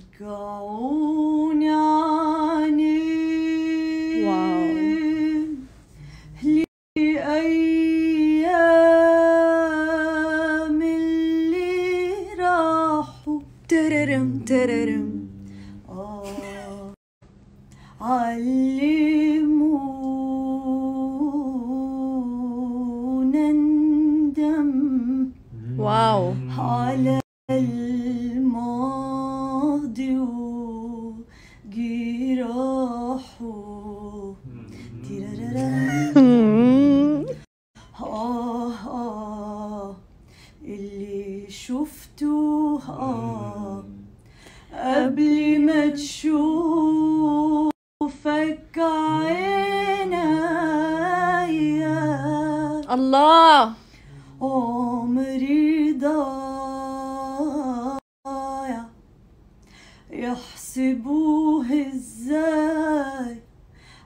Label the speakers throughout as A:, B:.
A: رجعوني عني
B: واو.
A: لأيام اللي راحوا.
B: تررم تررم.
A: آه علمونا ندم.
B: واو.
A: على آه آه اللي شفته آه قبل ما تشوفك عينيا.
B: الله.
A: عمري ضايع. يحسبوه إزاي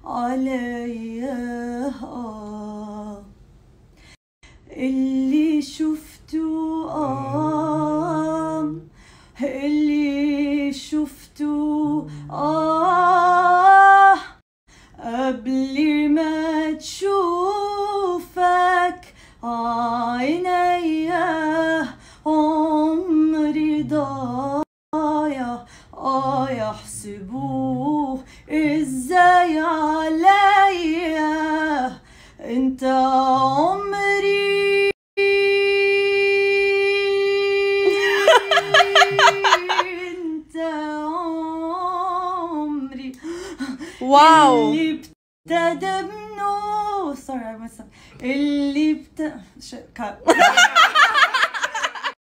A: عليا؟ آه. اللي شفته آه اللي شفته آه. قبل ما تشوفك عينيا عمري ضايع آه يحسبوه إزاي عليا
B: واو
A: اللي ابتدى بنور سوري اللي ابتدى ش... كا-